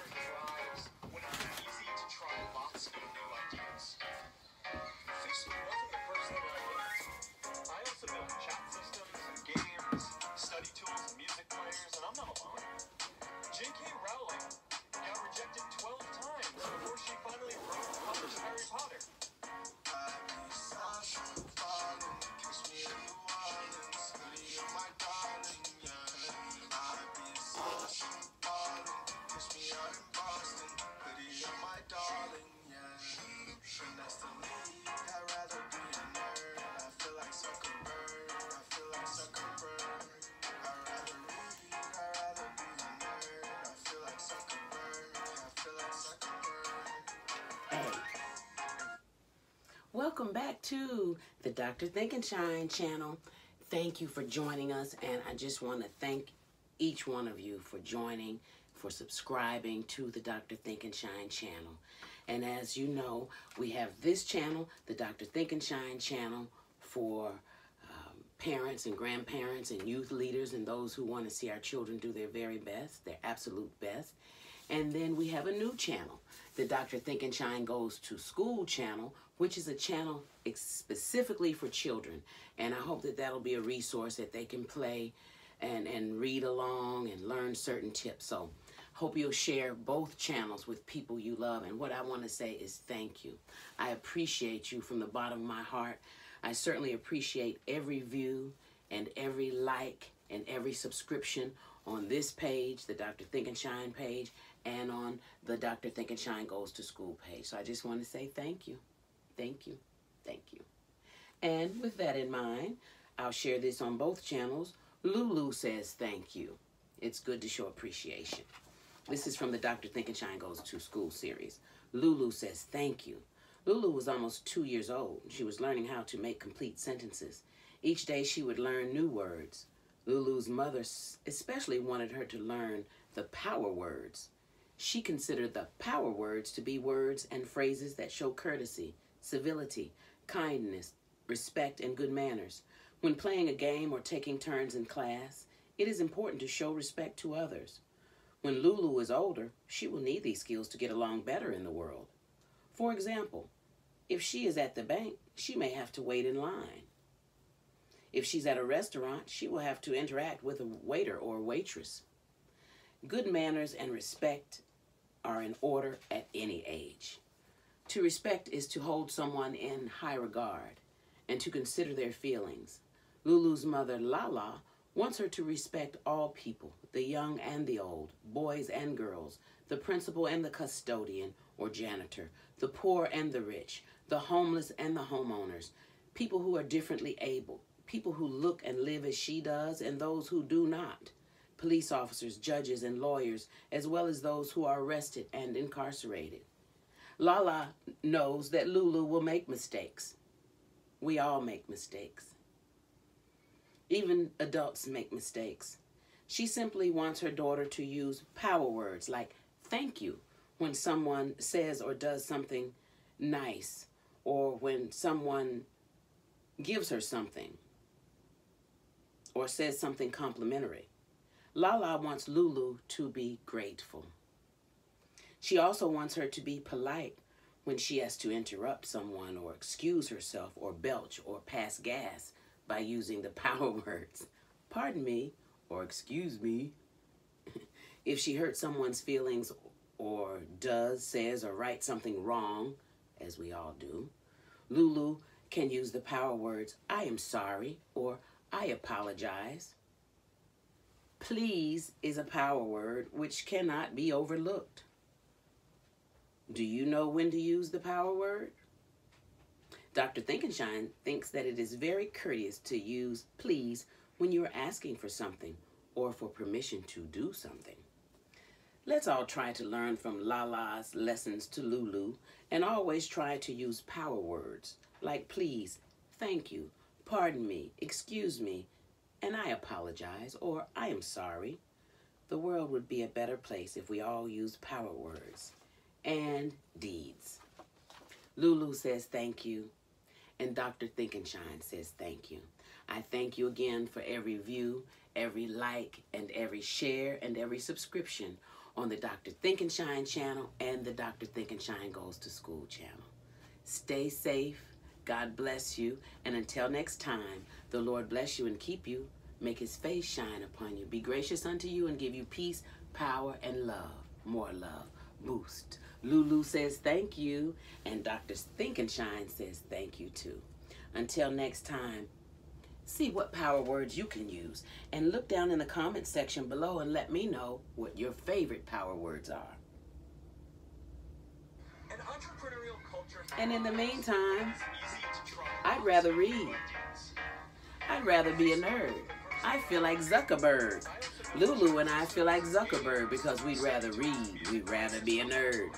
adventure thrives Welcome back to the Dr. Thinkenshine channel. Thank you for joining us, and I just want to thank each one of you for joining, for subscribing to the Dr. Thinkenshine channel. And as you know, we have this channel, the Dr. Thinkenshine channel, for um, parents and grandparents and youth leaders and those who want to see our children do their very best, their absolute best. And then we have a new channel, the Dr. Thinkenshine Goes to School channel, which is a channel specifically for children. And I hope that that'll be a resource that they can play and, and read along and learn certain tips. So hope you'll share both channels with people you love. And what I want to say is thank you. I appreciate you from the bottom of my heart. I certainly appreciate every view and every like and every subscription on this page, the Dr. Thinkenshine page, and on the Dr. Thinkenshine Goes to School page. So I just want to say thank you. Thank you. Thank you. And with that in mind, I'll share this on both channels. Lulu says thank you. It's good to show appreciation. This is from the Dr. Thinkenshine Goes to School series. Lulu says thank you. Lulu was almost two years old. She was learning how to make complete sentences. Each day she would learn new words. Lulu's mother especially wanted her to learn the power words. She considered the power words to be words and phrases that show courtesy, civility, kindness, respect, and good manners. When playing a game or taking turns in class, it is important to show respect to others. When Lulu is older, she will need these skills to get along better in the world. For example, if she is at the bank, she may have to wait in line. If she's at a restaurant, she will have to interact with a waiter or waitress. Good manners and respect are in order at any age. To respect is to hold someone in high regard and to consider their feelings. Lulu's mother, Lala, wants her to respect all people, the young and the old, boys and girls, the principal and the custodian or janitor, the poor and the rich, the homeless and the homeowners, people who are differently able, people who look and live as she does, and those who do not, police officers, judges, and lawyers, as well as those who are arrested and incarcerated. Lala knows that Lulu will make mistakes. We all make mistakes. Even adults make mistakes. She simply wants her daughter to use power words like thank you when someone says or does something nice or when someone gives her something or says something complimentary. Lala wants Lulu to be grateful. She also wants her to be polite when she has to interrupt someone or excuse herself or belch or pass gas by using the power words. Pardon me or excuse me. if she hurts someone's feelings or does, says, or writes something wrong, as we all do, Lulu can use the power words I am sorry or I apologize. Please is a power word which cannot be overlooked. Do you know when to use the power word? Dr. Thinkenshine thinks that it is very courteous to use please when you are asking for something or for permission to do something. Let's all try to learn from Lala's lessons to Lulu and always try to use power words like please, thank you, pardon me, excuse me, and I apologize or I am sorry. The world would be a better place if we all used power words and deeds. Lulu says thank you, and Dr. Thinkenshine says thank you. I thank you again for every view, every like, and every share, and every subscription on the Dr. Thinkenshine channel and the Dr. Thinkenshine Goes to School channel. Stay safe. God bless you. And until next time, the Lord bless you and keep you. Make his face shine upon you. Be gracious unto you and give you peace, power, and love. More love. Boost. Lulu says thank you. And Dr. Thinkenshine says thank you too. Until next time, see what power words you can use. And look down in the comment section below and let me know what your favorite power words are. And in the meantime, I'd rather read. I'd rather be a nerd. I feel like Zuckerberg. Lulu and I feel like Zuckerberg because we'd rather read. We'd rather be a nerd.